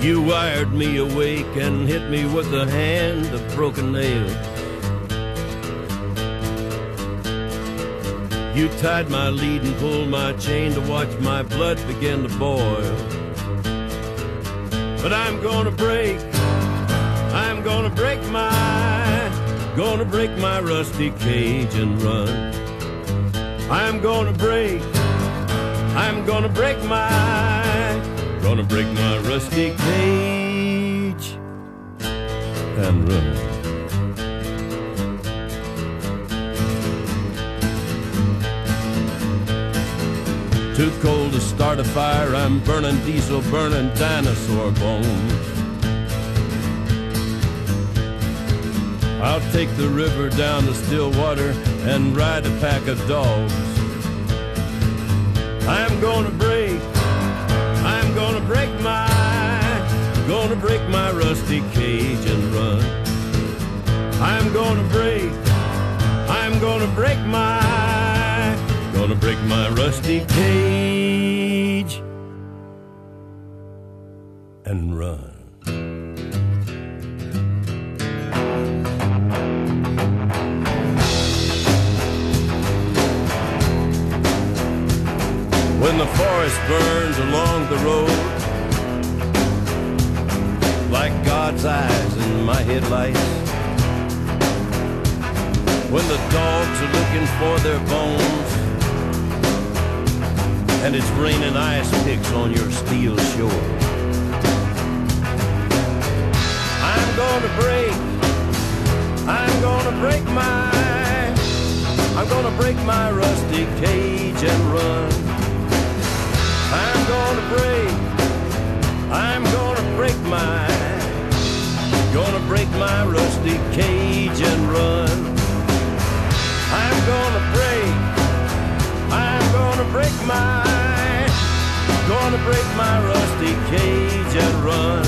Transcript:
You wired me awake and hit me with a hand of broken nail. You tied my lead and pulled my chain to watch my blood begin to boil. But I'm gonna break, I'm gonna break my, gonna break my rusty cage and run. I'm gonna break, I'm gonna break my, gonna break my rusty cage and run. Too cold to start a fire, I'm burning diesel, burning dinosaur bones. I'll take the river down to Stillwater and ride a pack of dogs. I'm gonna break, gonna break my rusty cage and run. I'm gonna break, I'm gonna break my, gonna break my rusty cage and run. When the forest burns along the road Like God's eyes in my headlights. When the dogs are looking for their bones And it's raining ice picks on your steel shore. I'm gonna break I'm gonna break my I'm gonna break my break my rusty cage and run. I'm gonna break, I'm gonna break my, gonna break my rusty cage and run.